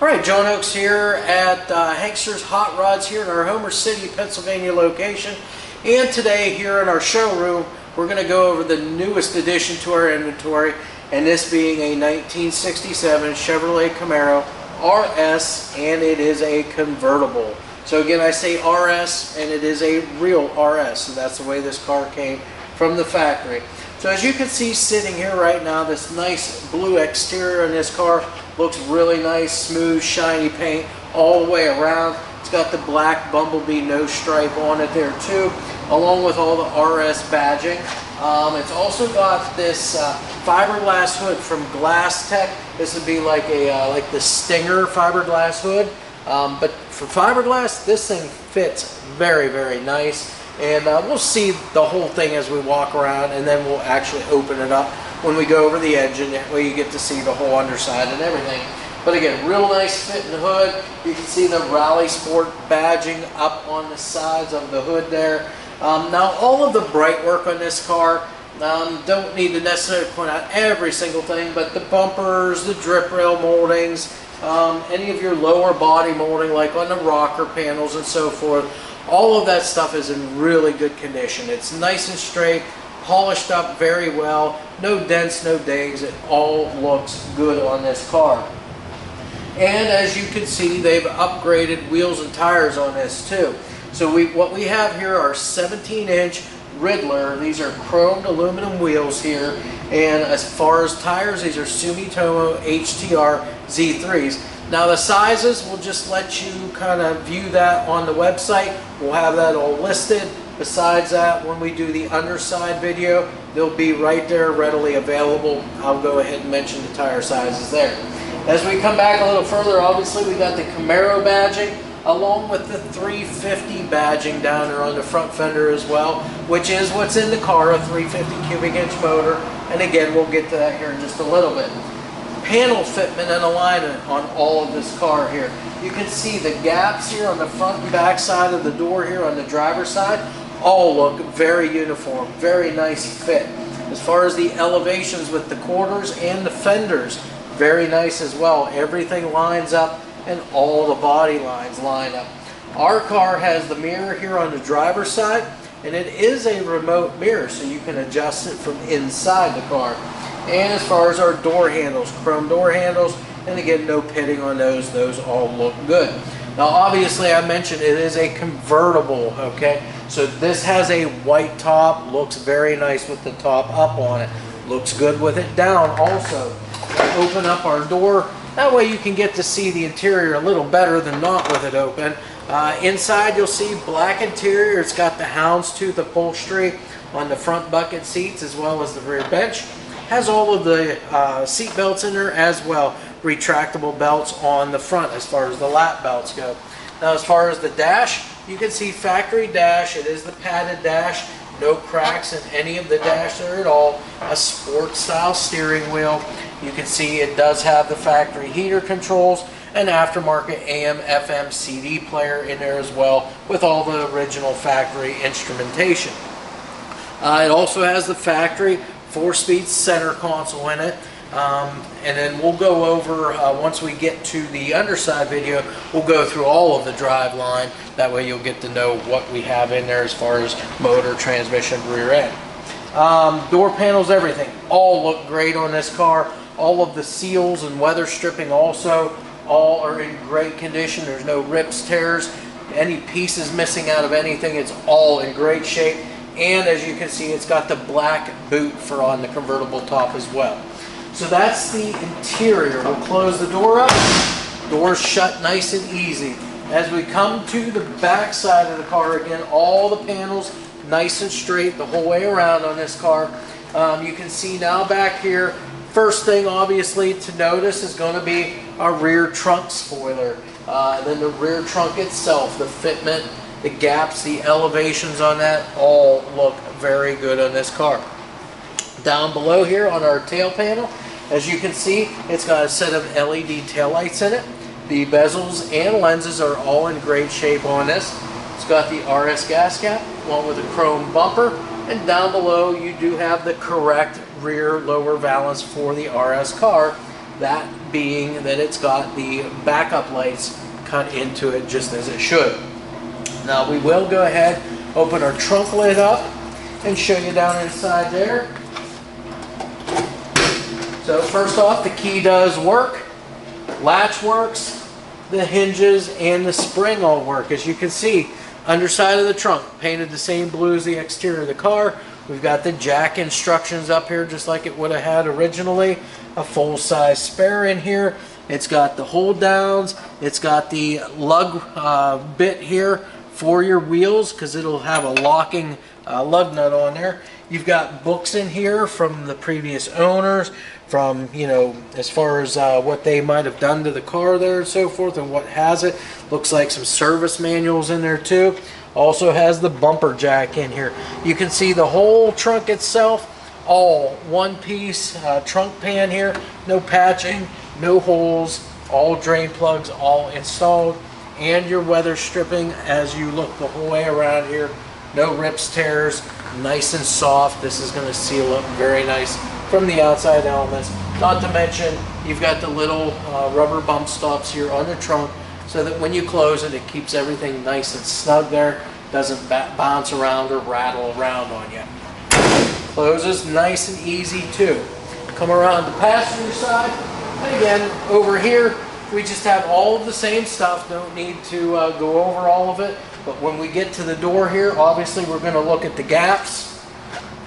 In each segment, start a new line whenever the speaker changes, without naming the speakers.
All right, John Oaks here at uh, Hankster's Hot Rods here in our Homer City, Pennsylvania location. And today here in our showroom, we're going to go over the newest addition to our inventory, and this being a 1967 Chevrolet Camaro RS, and it is a convertible. So again, I say RS, and it is a real RS, so that's the way this car came from the factory. So as you can see sitting here right now, this nice blue exterior in this car looks really nice, smooth, shiny paint all the way around. It's got the black Bumblebee nose stripe on it there too, along with all the RS badging. Um, it's also got this uh, fiberglass hood from Glasstek. This would be like a uh, like the Stinger fiberglass hood. Um, but for fiberglass, this thing fits very, very nice. And uh, we'll see the whole thing as we walk around, and then we'll actually open it up when we go over the engine. That way you get to see the whole underside and everything. But again, real nice fit in the hood. You can see the Rally Sport badging up on the sides of the hood there. Um, now, all of the bright work on this car, um, don't need to necessarily point out every single thing, but the bumpers, the drip rail moldings, um, any of your lower body molding like on the rocker panels and so forth, all of that stuff is in really good condition. It's nice and straight, polished up very well, no dents, no dings, it all looks good on this car. And as you can see, they've upgraded wheels and tires on this too. So we, what we have here are 17 inch Ridler. These are chromed aluminum wheels here. And as far as tires, these are Sumitomo HTR Z3s. Now the sizes, we'll just let you kind of view that on the website. We'll have that all listed. Besides that, when we do the underside video, they'll be right there readily available. I'll go ahead and mention the tire sizes there. As we come back a little further, obviously we got the Camaro badging along with the 350 badging down there on the front fender as well, which is what's in the car, a 350 cubic inch motor. And again, we'll get to that here in just a little bit. Panel fitment and alignment on all of this car here. You can see the gaps here on the front and back side of the door here on the driver's side all look very uniform, very nice fit. As far as the elevations with the quarters and the fenders, very nice as well. Everything lines up and all the body lines line up. Our car has the mirror here on the driver's side and it is a remote mirror so you can adjust it from inside the car. And as far as our door handles, chrome door handles, and again no pitting on those, those all look good. Now obviously I mentioned it is a convertible, okay? So this has a white top, looks very nice with the top up on it. Looks good with it down also. Open up our door, that way you can get to see the interior a little better than not with it open. Uh, inside you'll see black interior, it's got the houndstooth upholstery on the front bucket seats as well as the rear bench. Has all of the uh, seat belts in there as well retractable belts on the front as far as the lap belts go. Now as far as the dash, you can see factory dash. It is the padded dash. No cracks in any of the dash there at all. A sport style steering wheel. You can see it does have the factory heater controls, an aftermarket AM FM CD player in there as well with all the original factory instrumentation. Uh, it also has the factory four-speed center console in it. Um, and then we'll go over, uh, once we get to the underside video, we'll go through all of the drive line. That way you'll get to know what we have in there as far as motor, transmission, rear end. Um, door panels, everything, all look great on this car. All of the seals and weather stripping also, all are in great condition. There's no rips, tears, any pieces missing out of anything. It's all in great shape. And as you can see, it's got the black boot for on the convertible top as well. So that's the interior. We'll close the door up. Doors shut nice and easy. As we come to the back side of the car again, all the panels nice and straight the whole way around on this car. Um, you can see now back here, first thing obviously to notice is going to be our rear trunk spoiler. Uh, then the rear trunk itself, the fitment, the gaps, the elevations on that all look very good on this car. Down below here on our tail panel, as you can see, it's got a set of LED taillights in it. The bezels and lenses are all in great shape on this. It's got the RS gas cap, along with a chrome bumper, and down below you do have the correct rear lower valance for the RS car. That being that it's got the backup lights cut into it just as it should. Now we will go ahead, open our trunk lid up and show you down inside there. So first off, the key does work, latch works, the hinges and the spring all work. As you can see, underside of the trunk, painted the same blue as the exterior of the car. We've got the jack instructions up here just like it would have had originally. A full-size spare in here. It's got the hold downs. It's got the lug uh, bit here for your wheels because it'll have a locking uh, lug nut on there. You've got books in here from the previous owners, from, you know, as far as uh, what they might have done to the car there and so forth and what has it. Looks like some service manuals in there too. Also has the bumper jack in here. You can see the whole trunk itself, all one piece uh, trunk pan here. No patching, no holes, all drain plugs, all installed. And your weather stripping as you look the whole way around here. No rips, tears, nice and soft. This is going to seal up very nice from the outside elements. Not to mention, you've got the little uh, rubber bump stops here on the trunk so that when you close it, it keeps everything nice and snug there. Doesn't bounce around or rattle around on you. Closes nice and easy too. Come around the passenger side. And again, over here, we just have all the same stuff. Don't need to uh, go over all of it. But when we get to the door here, obviously we're going to look at the gaps.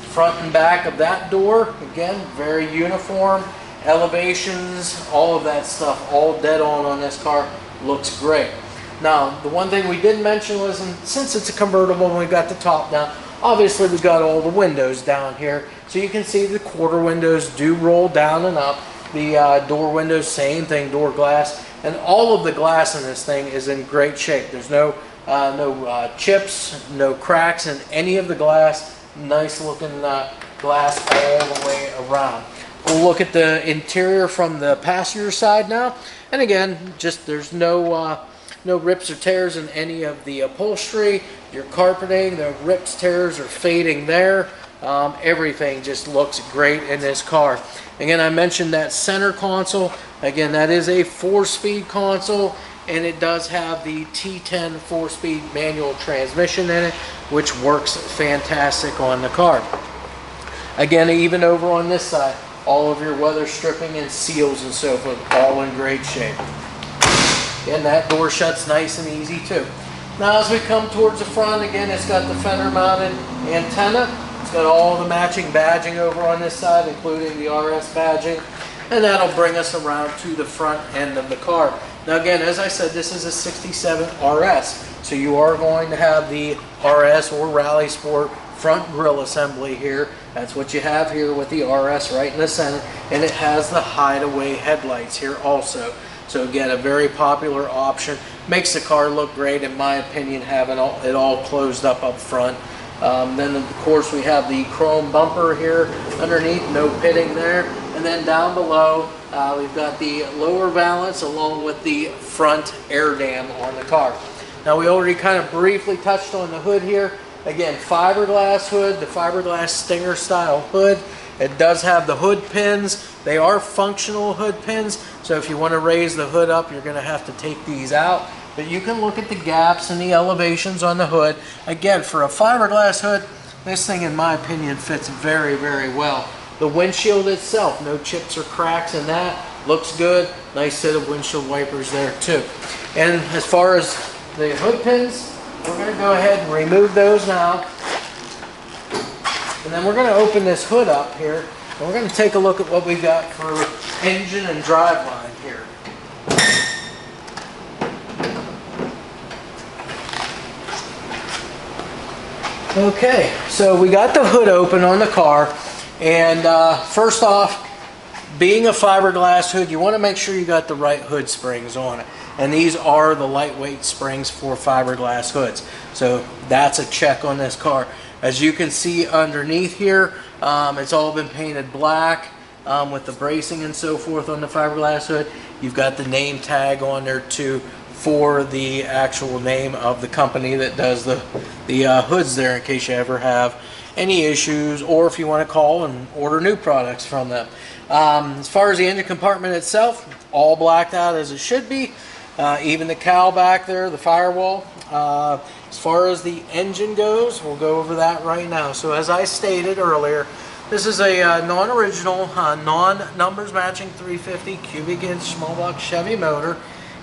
Front and back of that door. Again, very uniform. Elevations, all of that stuff, all dead on on this car. Looks great. Now, the one thing we didn't mention was, and since it's a convertible and we've got the top down, obviously we've got all the windows down here. So you can see the quarter windows do roll down and up. The uh, door windows, same thing, door glass. And all of the glass in this thing is in great shape. There's no, uh, no uh, chips, no cracks in any of the glass. Nice looking uh, glass all the way around. We'll look at the interior from the passenger side now. And again, just there's no uh, no rips or tears in any of the upholstery, your carpeting, the rips, tears are fading there. Um, everything just looks great in this car. Again, I mentioned that center console. Again, that is a four-speed console, and it does have the T10 four-speed manual transmission in it, which works fantastic on the car. Again, even over on this side, all of your weather stripping and seals and so forth, all in great shape. And that door shuts nice and easy too. Now as we come towards the front, again, it's got the fender mounted antenna. It's got all the matching badging over on this side, including the RS badging. And that'll bring us around to the front end of the car. Now again, as I said, this is a 67 RS. So you are going to have the RS or Rally Sport front grille assembly here. That's what you have here with the RS right in the center. And it has the hideaway headlights here also. So again, a very popular option. Makes the car look great, in my opinion, having it all closed up up front. Um, then, of course, we have the chrome bumper here underneath, no pitting there. And then down below, uh, we've got the lower valance along with the front air dam on the car. Now, we already kind of briefly touched on the hood here. Again, fiberglass hood, the fiberglass Stinger style hood. It does have the hood pins. They are functional hood pins, so if you want to raise the hood up, you're going to have to take these out. But you can look at the gaps and the elevations on the hood. Again, for a fiberglass hood, this thing, in my opinion, fits very, very well. The windshield itself, no chips or cracks in that. Looks good. Nice set of windshield wipers there, too. And as far as the hood pins, we're going to go ahead and remove those now. And then we're going to open this hood up here and we're going to take a look at what we've got for engine and driveline here. Okay, so we got the hood open on the car and uh, first off, being a fiberglass hood, you want to make sure you got the right hood springs on it. And these are the lightweight springs for fiberglass hoods. So that's a check on this car. As you can see underneath here, um, it's all been painted black um, with the bracing and so forth on the fiberglass hood. You've got the name tag on there too for the actual name of the company that does the, the uh, hoods there in case you ever have any issues or if you want to call and order new products from them. Um, as far as the engine compartment itself, all blacked out as it should be. Uh, even the cowl back there, the firewall. Uh, as far as the engine goes, we'll go over that right now. So as I stated earlier, this is a uh, non-original, uh, non-numbers matching 350 cubic inch small block Chevy motor.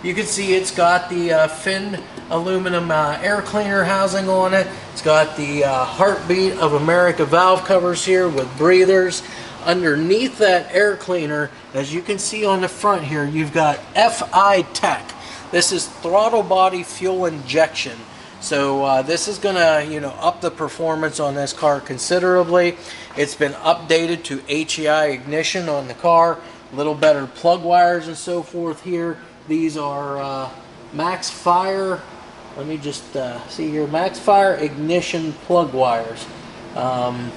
You can see it's got the uh, Finn aluminum uh, air cleaner housing on it. It's got the uh, Heartbeat of America valve covers here with breathers. Underneath that air cleaner, as you can see on the front here, you've got FI Tech. This is throttle body fuel injection. So uh, this is going to, you know, up the performance on this car considerably. It's been updated to HEI ignition on the car, a little better plug wires and so forth here. These are uh, Maxfire, let me just uh, see here, Maxfire ignition plug wires. Um,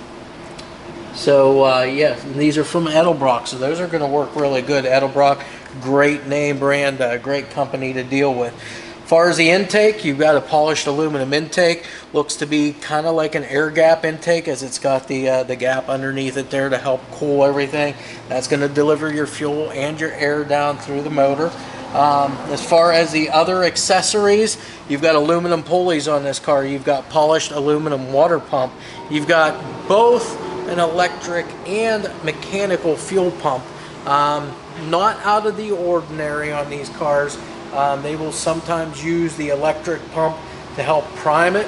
so uh, yeah, these are from Edelbrock, so those are going to work really good. Edelbrock, great name brand, uh, great company to deal with. As far as the intake, you've got a polished aluminum intake. Looks to be kind of like an air gap intake as it's got the, uh, the gap underneath it there to help cool everything. That's going to deliver your fuel and your air down through the motor. Um, as far as the other accessories, you've got aluminum pulleys on this car. You've got polished aluminum water pump. You've got both an electric and mechanical fuel pump. Um, not out of the ordinary on these cars. Um, they will sometimes use the electric pump to help prime it.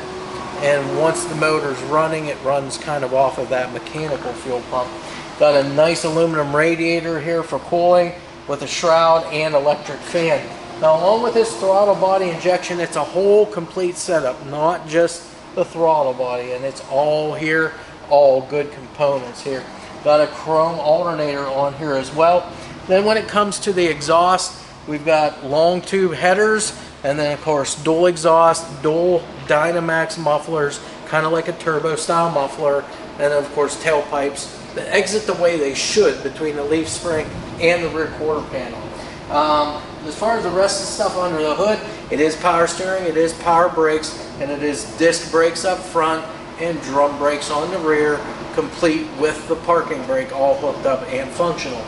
And once the motor's running, it runs kind of off of that mechanical fuel pump. Got a nice aluminum radiator here for cooling with a shroud and electric fan. Now along with this throttle body injection, it's a whole complete setup, not just the throttle body. And it's all here, all good components here. Got a chrome alternator on here as well. Then when it comes to the exhaust, we've got long tube headers, and then of course dual exhaust, dual Dynomax mufflers, kind of like a turbo style muffler, and of course tailpipes exit the way they should between the leaf spring and the rear quarter panel. Um, as far as the rest of the stuff under the hood, it is power steering, it is power brakes, and it is disc brakes up front and drum brakes on the rear, complete with the parking brake all hooked up and functional.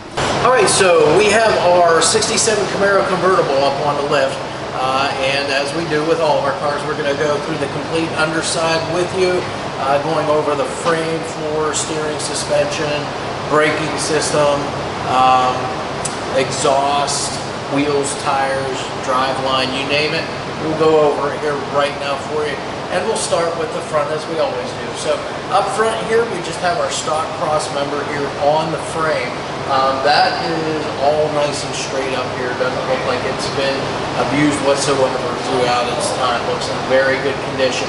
All right, so we have our 67 Camaro convertible up on the lift. Uh, and as we do with all of our cars, we're going to go through the complete underside with you, uh, going over the frame, floor, steering, suspension, braking system, um, exhaust, wheels, tires, drive line, you name it. We'll go over it here right now for you. And we'll start with the front as we always do. So up front here, we just have our stock cross member here on the frame. Um, that is all nice and straight up here. Doesn't look like it's been abused whatsoever throughout its time. Looks in very good condition.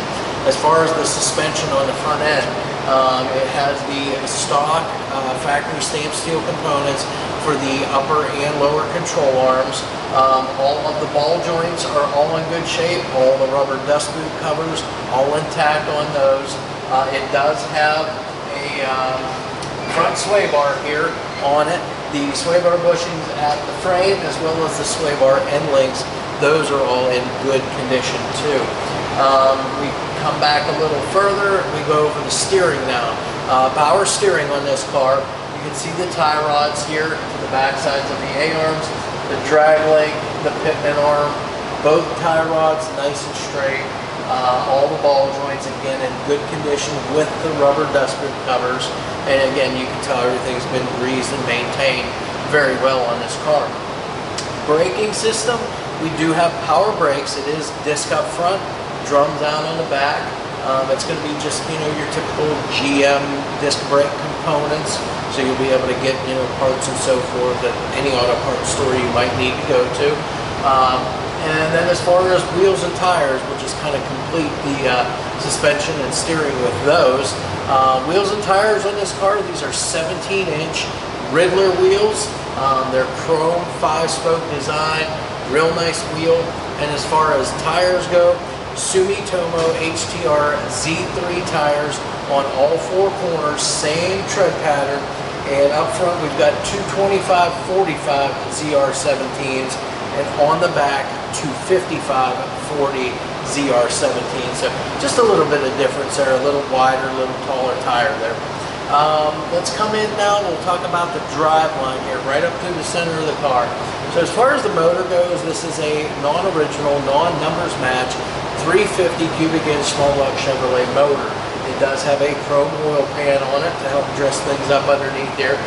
As far as the suspension on the front end, um, it has the stock uh, factory stamped steel components for the upper and lower control arms. Um, all of the ball joints are all in good shape. All the rubber dust boot covers all intact on those. Uh, it does have a um, front sway bar here on it. The sway bar bushings at the frame as well as the sway bar end links, those are all in good condition too. Um, we come back a little further, we go over the steering now. Uh, power steering on this car, you can see the tie rods here to the back sides of the A-arms, the drag link, the pitman arm, both tie rods nice and straight. Uh, all the ball joints again in good condition with the rubber dust boot covers. And again you can tell everything's been greased and maintained very well on this car. Braking system we do have power brakes. It is disc up front drum down on the back um, it's going to be just you know your typical GM disc brake components so you'll be able to get you know parts and so forth at any auto parts store you might need to go to um, and then as far as wheels and tires, we'll just kind of complete the uh, suspension and steering with those. Uh, wheels and tires on this car, these are 17 inch Ridler wheels. Um, they're chrome five spoke design, real nice wheel. And as far as tires go, Sumitomo HTR Z3 tires on all four corners, same tread pattern. And up front, we've got two 25-45 ZR17s and on the back 255-40 ZR17. So just a little bit of difference there, a little wider, a little taller tire there. Um, let's come in now we'll talk about the drive line here, right up through the center of the car. So as far as the motor goes, this is a non-original, non-numbers match 350 cubic inch small block Chevrolet motor. It does have a chrome oil pan on it to help dress things up underneath there.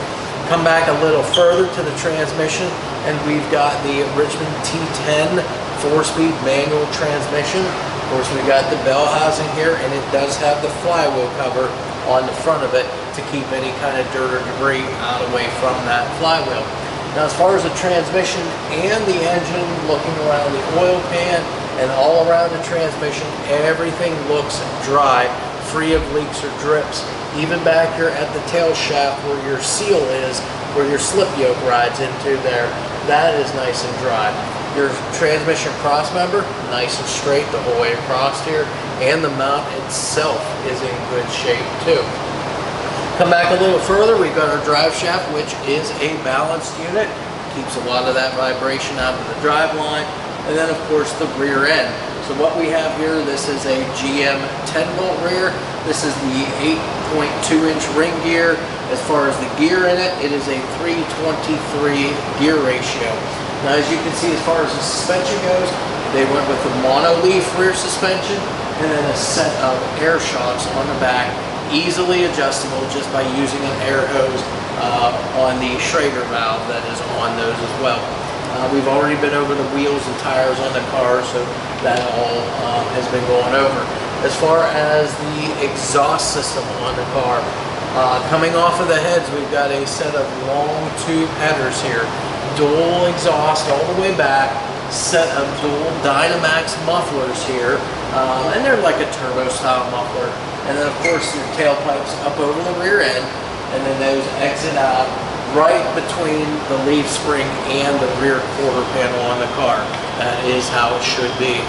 Come back a little further to the transmission and we've got the Richmond T10 four-speed manual transmission. Of course, we've got the bell housing here and it does have the flywheel cover on the front of it to keep any kind of dirt or debris out away from that flywheel. Now, as far as the transmission and the engine, looking around the oil pan and all around the transmission, everything looks dry, free of leaks or drips even back here at the tail shaft where your seal is, where your slip yoke rides into there, that is nice and dry. Your transmission cross member, nice and straight the whole way across here, and the mount itself is in good shape too. Come back a little further, we've got our drive shaft, which is a balanced unit, keeps a lot of that vibration out of the drive line, and then of course the rear end. So what we have here, this is a GM 10 bolt rear. This is the 8.2 inch ring gear. As far as the gear in it, it is a 323 gear ratio. Now as you can see, as far as the suspension goes, they went with the mono-leaf rear suspension and then a set of air shocks on the back, easily adjustable just by using an air hose uh, on the Schrader valve that is on those as well. Uh, we've already been over the wheels and tires on the car, so that all um, has been going over. As far as the exhaust system on the car, uh, coming off of the heads, we've got a set of long tube headers here. Dual exhaust all the way back, set of dual Dynomax mufflers here, um, and they're like a turbo style muffler. And then of course your tailpipes up over the rear end, and then those exit out right between the leaf spring and the rear quarter panel on the car. That is how it should be.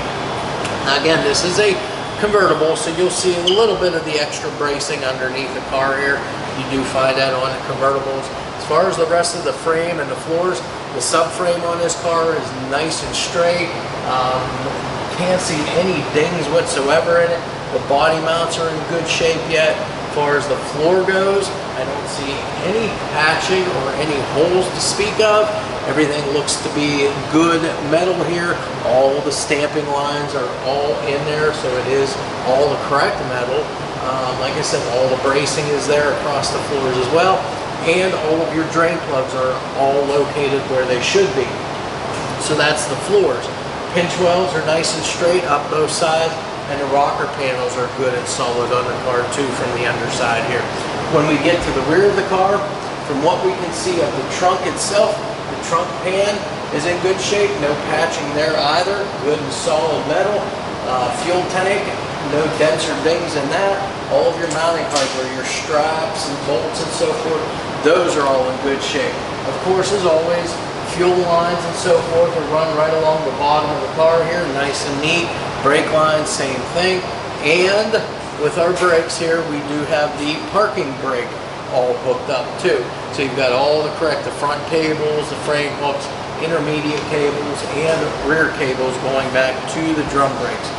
Again, this is a convertible, so you'll see a little bit of the extra bracing underneath the car here. You do find that on the convertibles. As far as the rest of the frame and the floors, the subframe on this car is nice and straight. Um, can't see any dings whatsoever in it. The body mounts are in good shape yet. Far as the floor goes, I don't see any patching or any holes to speak of. Everything looks to be good metal here. All the stamping lines are all in there, so it is all the correct metal. Um, like I said, all the bracing is there across the floors as well. And all of your drain plugs are all located where they should be. So that's the floors. Pinch welds are nice and straight up both sides and the rocker panels are good and solid on the car too from the underside here. When we get to the rear of the car, from what we can see of the trunk itself, the trunk pan is in good shape, no patching there either, good and solid metal. Uh, fuel tank, no dents or dings in that. All of your mounting hardware, your straps and bolts and so forth, those are all in good shape. Of course, as always, fuel lines and so forth are run right along the bottom of the car here, nice and neat. Brake lines, same thing. And with our brakes here, we do have the parking brake all hooked up too. So you've got all the correct, the front cables, the frame hooks, intermediate cables, and rear cables going back to the drum brakes.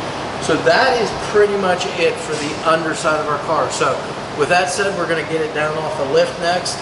So that is pretty much it for the underside of our car. So with that said, we're going to get it down off the lift next.